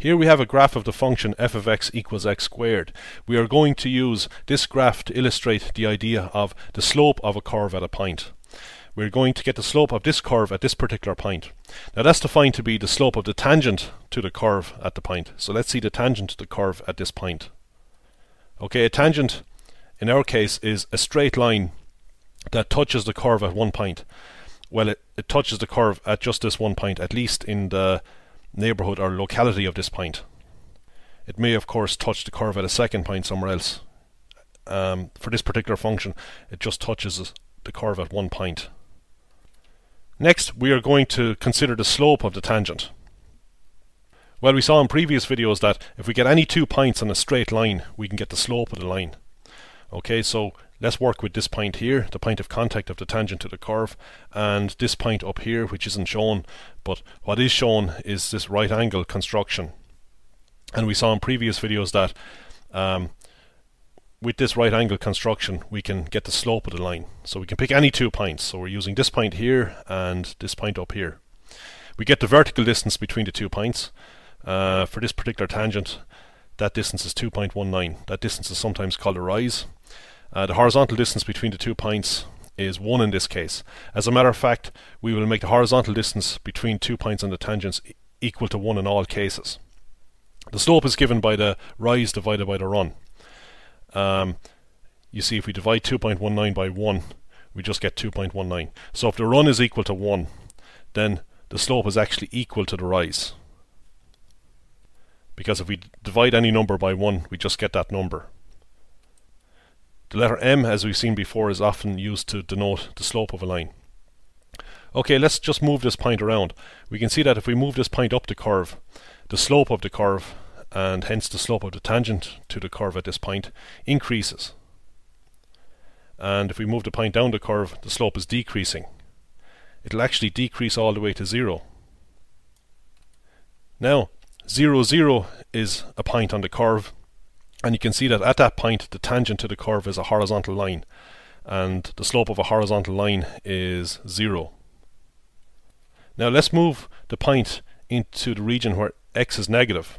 Here we have a graph of the function f of x equals x squared. We are going to use this graph to illustrate the idea of the slope of a curve at a point. We're going to get the slope of this curve at this particular point. Now that's defined to be the slope of the tangent to the curve at the point. So let's see the tangent to the curve at this point. Okay, a tangent in our case is a straight line that touches the curve at one point. Well, it, it touches the curve at just this one point, at least in the neighbourhood or locality of this point. It may, of course, touch the curve at a second point somewhere else. Um, for this particular function, it just touches the curve at one point. Next, we are going to consider the slope of the tangent. Well, we saw in previous videos that if we get any two points on a straight line, we can get the slope of the line. Okay, so let's work with this point here, the point of contact of the tangent to the curve, and this point up here, which isn't shown, but what is shown is this right angle construction. And we saw in previous videos that um, with this right angle construction, we can get the slope of the line. So we can pick any two points. So we're using this point here and this point up here. We get the vertical distance between the two points. Uh, for this particular tangent, that distance is 2.19. That distance is sometimes called a rise. Uh, the horizontal distance between the two points is 1 in this case. As a matter of fact, we will make the horizontal distance between two points on the tangents equal to 1 in all cases. The slope is given by the rise divided by the run. Um, you see if we divide 2.19 by 1, we just get 2.19. So if the run is equal to 1, then the slope is actually equal to the rise. Because if we divide any number by 1, we just get that number. The letter m, as we've seen before, is often used to denote the slope of a line. Okay, let's just move this point around. We can see that if we move this point up the curve, the slope of the curve, and hence the slope of the tangent to the curve at this point, increases. And if we move the point down the curve, the slope is decreasing. It'll actually decrease all the way to zero. Now, 0, 0 is a point on the curve, and you can see that at that point the tangent to the curve is a horizontal line and the slope of a horizontal line is zero. Now let's move the point into the region where x is negative.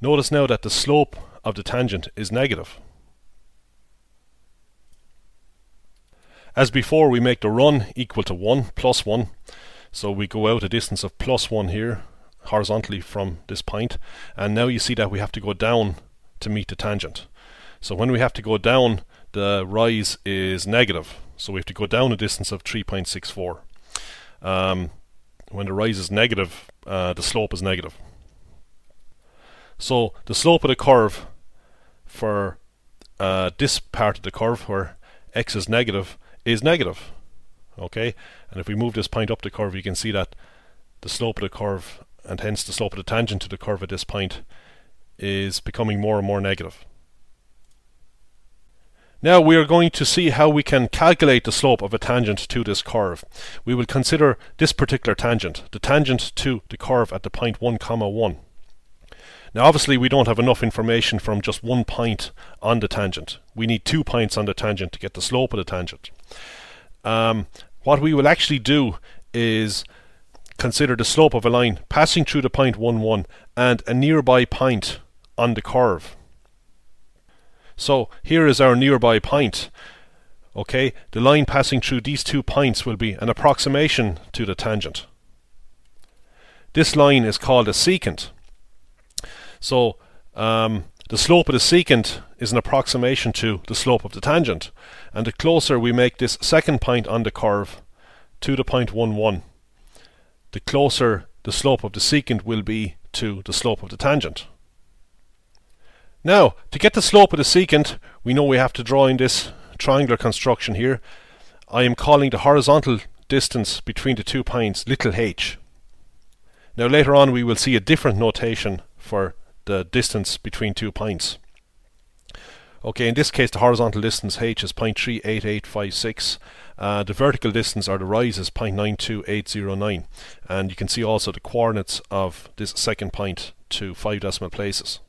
Notice now that the slope of the tangent is negative. As before we make the run equal to 1 plus 1 so we go out a distance of plus 1 here horizontally from this point and now you see that we have to go down to meet the tangent. So when we have to go down, the rise is negative. So we have to go down a distance of 3.64. Um, when the rise is negative, uh, the slope is negative. So the slope of the curve for uh, this part of the curve where x is negative is negative. Okay, and if we move this point up the curve, you can see that the slope of the curve and hence the slope of the tangent to the curve at this point is becoming more and more negative. Now we are going to see how we can calculate the slope of a tangent to this curve. We will consider this particular tangent, the tangent to the curve at the point 1 comma 1. Now obviously we don't have enough information from just one point on the tangent. We need two points on the tangent to get the slope of the tangent. Um, what we will actually do is consider the slope of a line passing through the point 1 1 and a nearby point on the curve. So here is our nearby point. Okay, the line passing through these two points will be an approximation to the tangent. This line is called a secant. So um, the slope of the secant is an approximation to the slope of the tangent. And the closer we make this second point on the curve to the point 1, 1, the closer the slope of the secant will be to the slope of the tangent. Now, to get the slope of the secant, we know we have to draw in this triangular construction here. I am calling the horizontal distance between the two points little h. Now later on we will see a different notation for the distance between two points. Okay, in this case the horizontal distance h is 0.38856. Uh, the vertical distance or the rise is 0.92809 and you can see also the coordinates of this second point to five decimal places.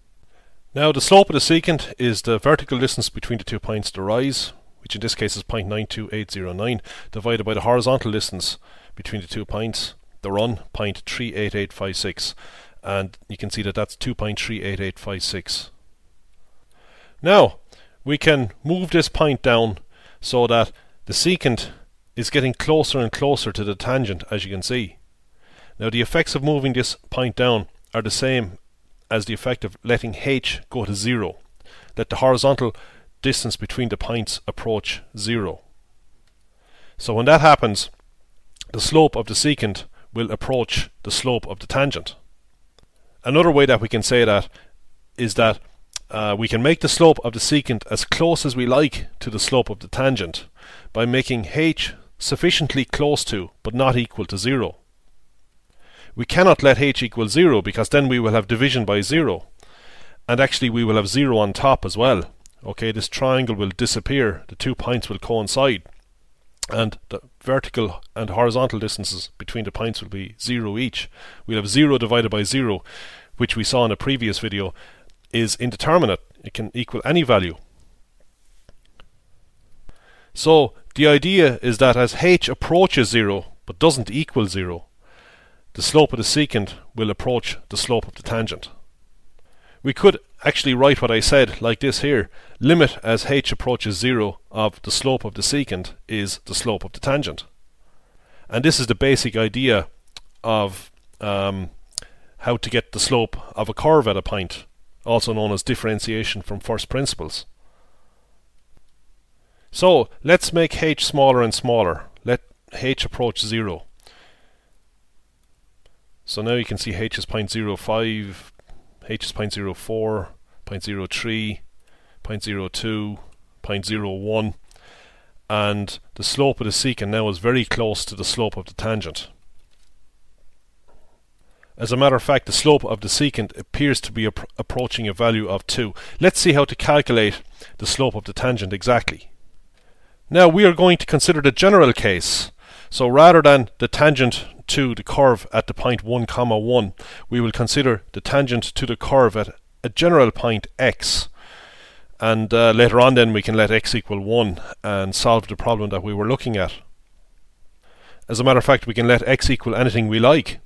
Now the slope of the secant is the vertical distance between the two points to rise, which in this case is 0.92809, divided by the horizontal distance between the two points, the run, 0.38856. and you can see that that's 2.38856. Now we can move this point down so that the secant is getting closer and closer to the tangent as you can see. Now the effects of moving this point down are the same as the effect of letting h go to zero. Let the horizontal distance between the points approach zero. So when that happens, the slope of the secant will approach the slope of the tangent. Another way that we can say that is that uh, we can make the slope of the secant as close as we like to the slope of the tangent by making h sufficiently close to but not equal to 0. We cannot let h equal 0 because then we will have division by 0 and actually we will have 0 on top as well. Okay, this triangle will disappear, the two points will coincide and the vertical and horizontal distances between the points will be 0 each. We'll have 0 divided by 0, which we saw in a previous video, is indeterminate. It can equal any value. So the idea is that as h approaches 0 but doesn't equal 0, the slope of the secant will approach the slope of the tangent. We could actually write what I said like this here. Limit as h approaches 0 of the slope of the secant is the slope of the tangent. And this is the basic idea of um, how to get the slope of a curve at a point, also known as differentiation from first principles. So let's make h smaller and smaller. Let h approach 0. So now you can see h is 0.05, h is 0.04, 0.03, 0.02, 0.01 and the slope of the secant now is very close to the slope of the tangent. As a matter of fact, the slope of the secant appears to be ap approaching a value of 2. Let's see how to calculate the slope of the tangent exactly. Now we are going to consider the general case. So rather than the tangent to the curve at the point 1 comma 1 we will consider the tangent to the curve at a general point x and uh, later on then we can let x equal 1 and solve the problem that we were looking at. As a matter of fact we can let x equal anything we like.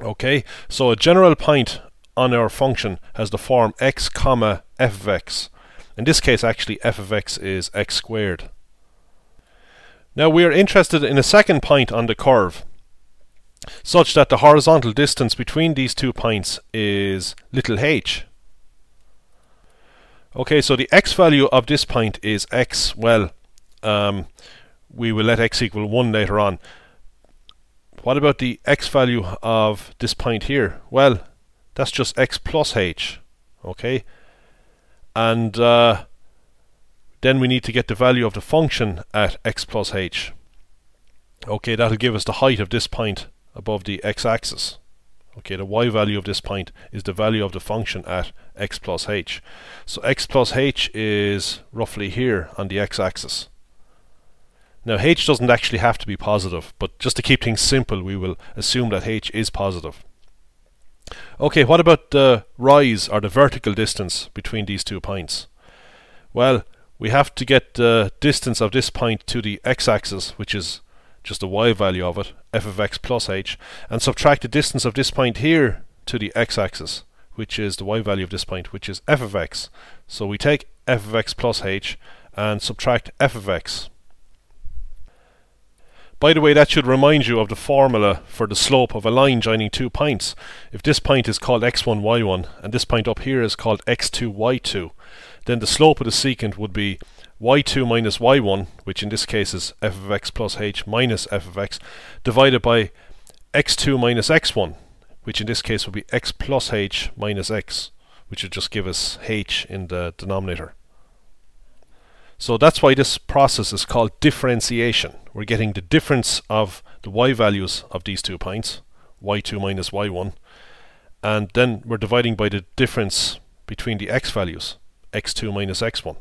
Okay, so a general point on our function has the form x comma f of x. In this case actually f of x is x squared. Now we are interested in a second point on the curve such that the horizontal distance between these two points is little h. Okay, so the x value of this point is x, well, um, we will let x equal 1 later on. What about the x value of this point here? Well, that's just x plus h, okay? And uh, then we need to get the value of the function at x plus h. Okay, that'll give us the height of this point above the x-axis. Okay, the y value of this point is the value of the function at x plus h. So x plus h is roughly here on the x-axis. Now h doesn't actually have to be positive, but just to keep things simple we will assume that h is positive. Okay, what about the rise or the vertical distance between these two points? Well, we have to get the distance of this point to the x-axis, which is just the y value of it, f of x plus h, and subtract the distance of this point here to the x-axis, which is the y value of this point, which is f of x. So we take f of x plus h and subtract f of x. By the way, that should remind you of the formula for the slope of a line joining two points. If this point is called x1, y1, and this point up here is called x2, y2, then the slope of the secant would be y2 minus y1, which in this case is f of x plus h minus f of x, divided by x2 minus x1, which in this case would be x plus h minus x, which would just give us h in the denominator. So that's why this process is called differentiation. We're getting the difference of the y values of these two points, y2 minus y1, and then we're dividing by the difference between the x values, x2 minus x1.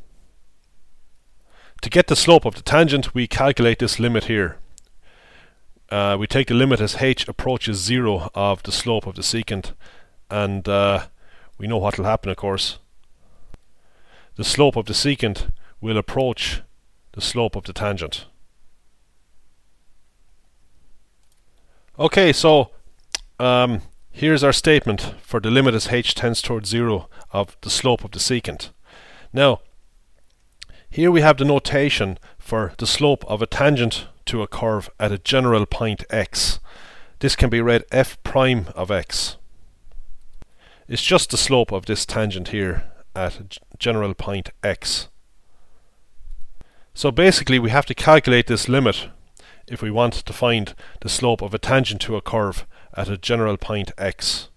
To get the slope of the tangent, we calculate this limit here. Uh, we take the limit as h approaches 0 of the slope of the secant, and uh, we know what will happen, of course. The slope of the secant will approach the slope of the tangent. Okay, so um, here's our statement for the limit as h tends towards 0 of the slope of the secant. Now, here we have the notation for the slope of a tangent to a curve at a general point x. This can be read f prime of x. It's just the slope of this tangent here at a general point x. So basically we have to calculate this limit if we want to find the slope of a tangent to a curve at a general point x,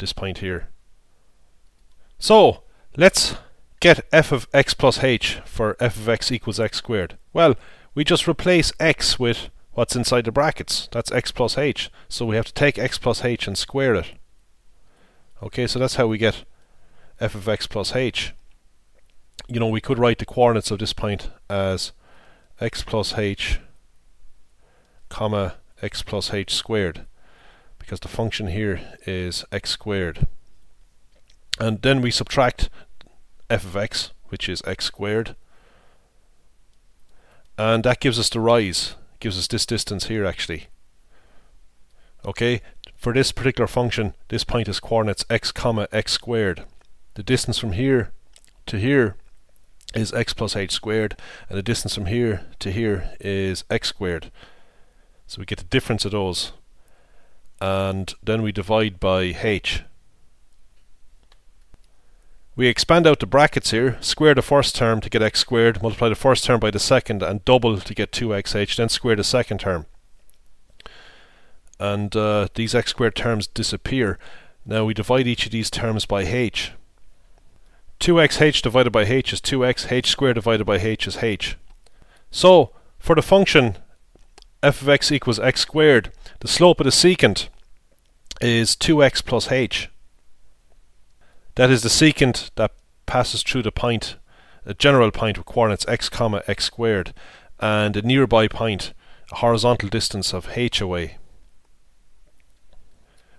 this point here. So let's get f of x plus h for f of x equals x squared. Well, we just replace x with what's inside the brackets. That's x plus h. So we have to take x plus h and square it. Okay, so that's how we get f of x plus h you know, we could write the coordinates of this point as x plus h comma x plus h squared because the function here is x squared and then we subtract f of x which is x squared. And that gives us the rise gives us this distance here actually. Okay for this particular function this point is coordinates x comma x squared. The distance from here to here is x plus h squared and the distance from here to here is x squared. So we get the difference of those. And then we divide by h we expand out the brackets here, square the first term to get x squared, multiply the first term by the second and double to get 2xh, then square the second term. And uh, these x squared terms disappear. Now we divide each of these terms by h. 2xh divided by h is 2x, h squared divided by h is h. So, for the function f of x equals x squared, the slope of the secant is 2x plus h. That is the secant that passes through the point, a general point with coordinates x comma x squared, and a nearby point, a horizontal distance of h away.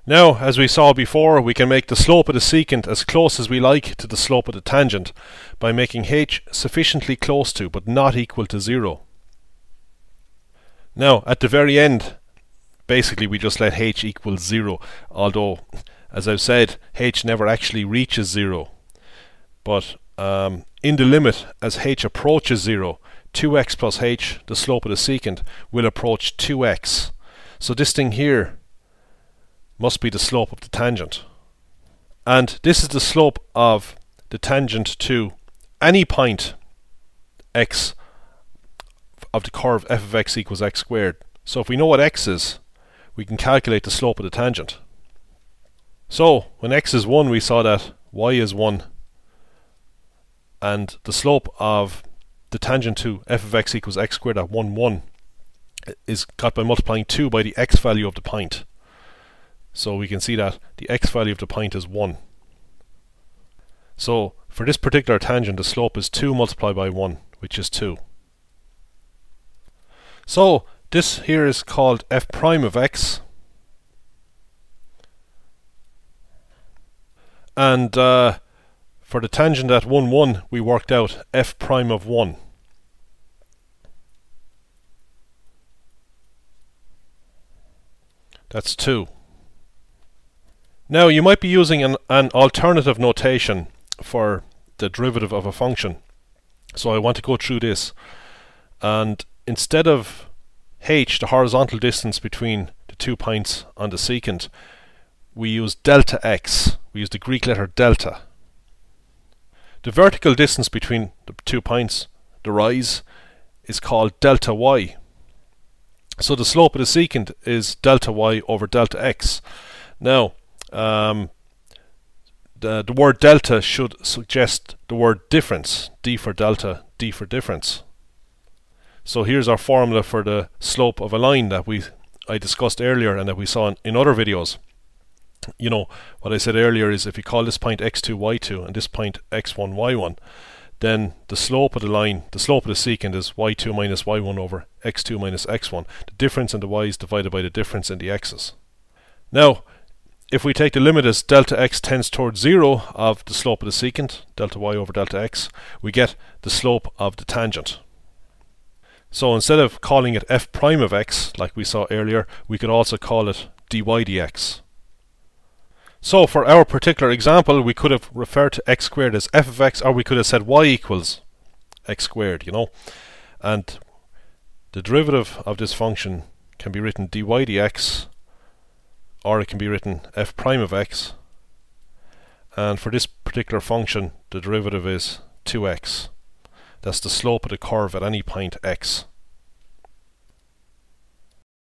Now, as we saw before, we can make the slope of the secant as close as we like to the slope of the tangent by making h sufficiently close to, but not equal to zero. Now, at the very end, basically we just let h equal zero, although, as I've said, h never actually reaches zero. But um, in the limit, as h approaches zero, 2x plus h, the slope of the secant, will approach 2x. So this thing here must be the slope of the tangent. And this is the slope of the tangent to any point x of the curve f of x equals x squared. So if we know what x is, we can calculate the slope of the tangent. So when x is 1 we saw that y is 1 and the slope of the tangent to f of x equals x squared at 1 1 is got by multiplying 2 by the x value of the point. So we can see that the x value of the point is 1. So for this particular tangent the slope is 2 multiplied by 1 which is 2. So this here is called f prime of x and uh, for the tangent at 1 1 we worked out f prime of 1. That's 2. Now you might be using an, an alternative notation for the derivative of a function. So I want to go through this. And instead of h, the horizontal distance between the two points on the secant, we use delta x. We use the Greek letter delta. The vertical distance between the two points, the rise, is called delta y. So the slope of the secant is delta y over delta x. Now, um, the, the word delta should suggest the word difference. D for delta, D for difference. So here's our formula for the slope of a line that we I discussed earlier and that we saw in, in other videos. You know, what I said earlier is if you call this point x2, y2 and this point x1, y1, then the slope of the line, the slope of the secant is y2 minus y1 over x2 minus x1. The difference in the y's divided by the difference in the x's. Now, if we take the limit as delta x tends towards 0 of the slope of the secant, delta y over delta x, we get the slope of the tangent. So instead of calling it f prime of x, like we saw earlier, we could also call it dy dx. So for our particular example, we could have referred to x squared as f of x, or we could have said y equals x squared, you know. And the derivative of this function can be written dy dx, or it can be written f prime of x. And for this particular function, the derivative is 2x. That's the slope of the curve at any point x.